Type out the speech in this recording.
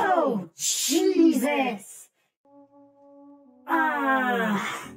Oh, Jesus! Ah!